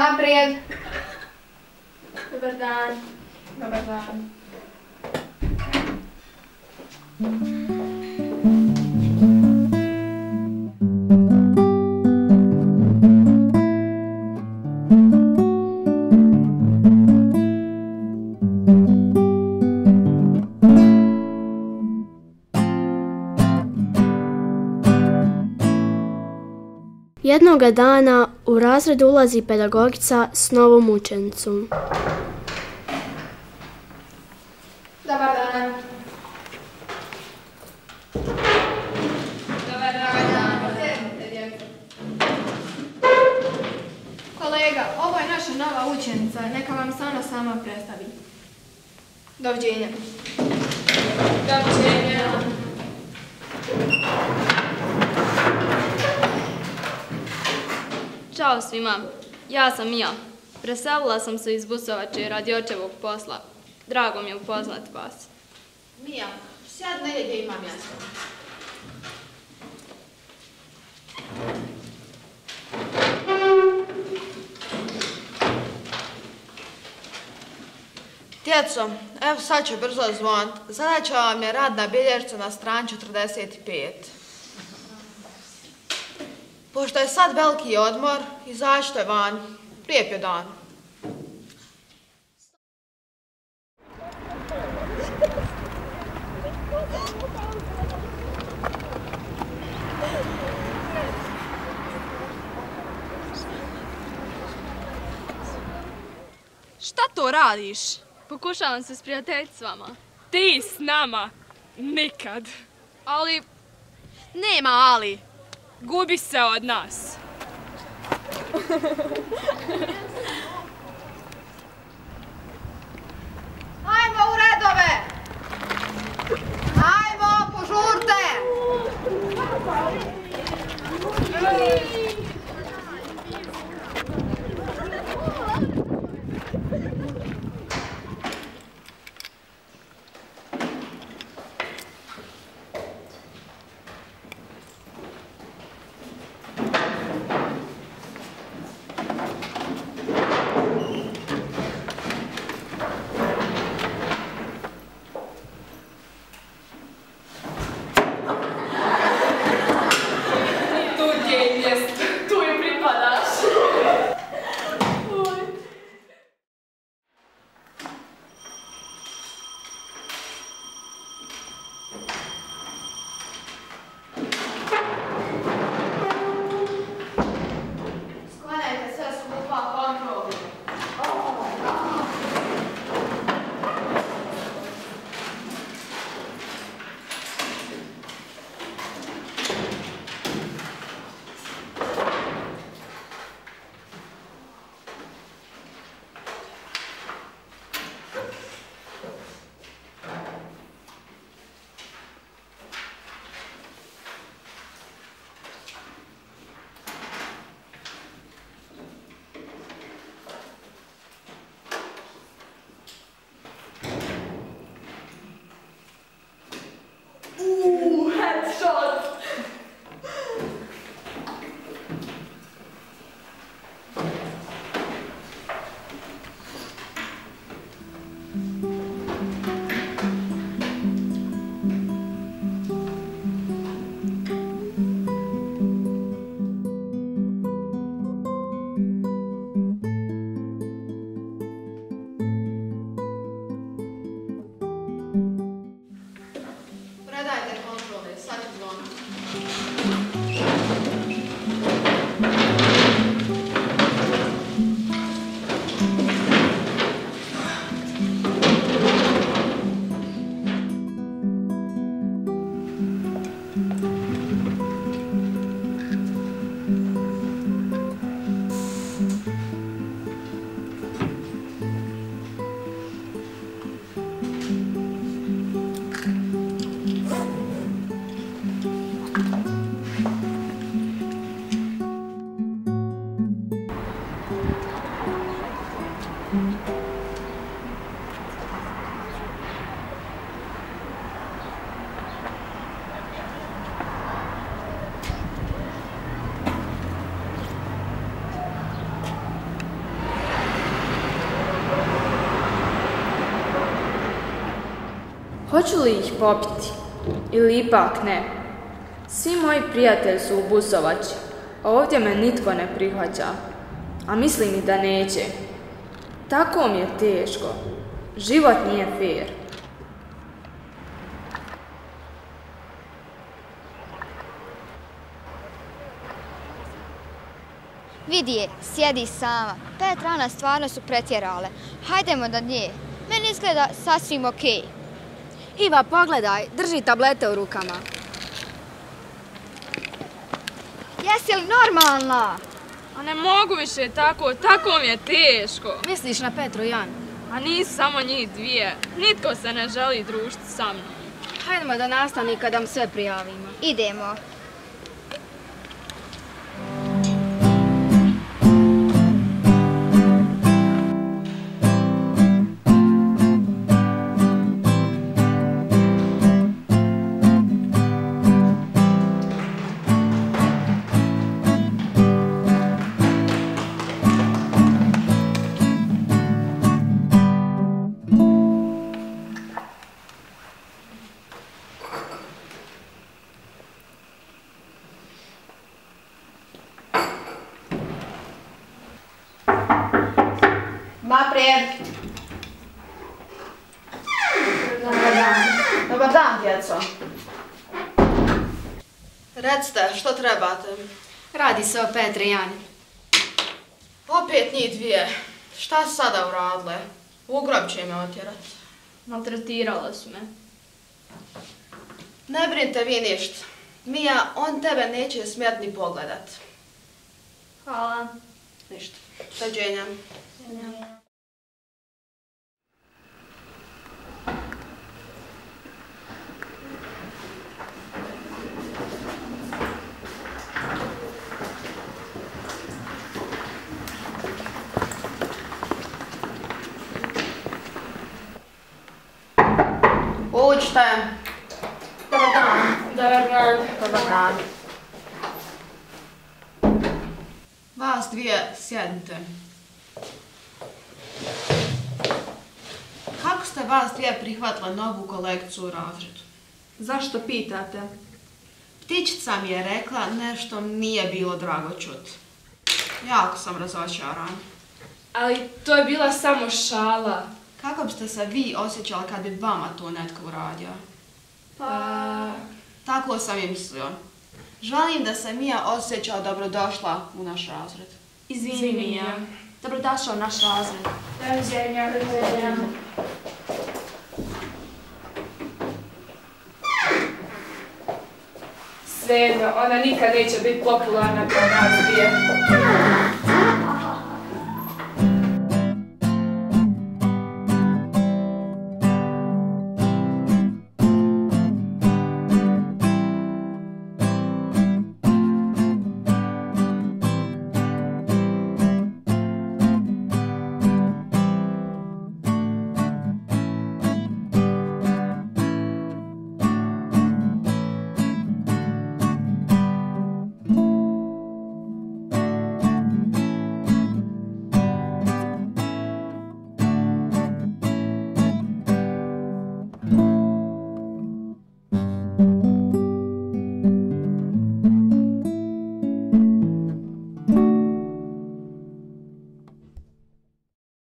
Naprijed. Dobar dan. Dobar dan. Jednoga dana u razred ulazi pedagogica s novom učenicom. Dobar dan. Dobar dan. Kolega, ovo je naša nova učenica. Neka vam se ona sama predstavi. Doviđenja. Doviđenja. Ćao svima, ja sam Mija. Preselila sam se iz Busovače radi očevog posla. Drago mi je upoznati vas. Mija, sjad negdje gdje ima mjesto. Djeco, evo sad će brzo zvonit. Zadaća vam je rad na bilješcu na stran 45. Pošto je sad veliki odmor, izađite van. Lijep je dan. Šta to radiš? Pokušavam se sprijateljiti s vama. Ti s nama? Nikad. Ali, nema ali. Gubi se od nas. Ajmo u redove! Ajmo, požurte! Hoću li ih popiti? Ili ipak ne? Svi moji prijatelji su u Busovači, ovdje me nitko ne prihvaća. A mislim i da neće. Tako mi je teško. Život nije fair. Vidi je, sjedi sama. Petrana stvarno su pretjerale. Hajdemo do nje. Meni izgleda sasvim okej. Iva, pogledaj, drži tablete u rukama. Jesi li normalna? A ne mogu više tako, tako mi je teško. Misliš na Petru i Anu? A nisu samo njih dvije. Nitko se ne želi družiti sa mnom. Hajdemo do nastavnika da vam sve prijavimo. Idemo. Naprijed. Dobar dan. Dobar dan, djeco. Recite, što trebate? Radi se o Petri i Ani. Opet njih dvije. Šta sada uradile? U grob će me otjerat. Maltretirala su me. Ne brinite vi ništa. Mija, on tebe neće smjet ni pogledat. Hvala. Ništa. Dođenja. Uđite. Dobar dan. Dobar dan. Dobar dan. Vas dvije sjednite. Kako ste vas dvije prihvatile novu kolekciju u razredu? Zašto pitate? Ptičica mi je rekla nešto nije bilo drago čut. Jako sam razočaran. Ali to je bila samo šala. Kako biste se vi osjećali kad bi vama to netko uradio? Pa... Tako sam i mislio. Želim da se Mija osjeća dobrodošla u naš razred. Izvini, Mija. Dobrodošla u naš razred. Doviđenja. Doviđenja. Svejedno, ona nikad neće biti popularna kao nas dvije.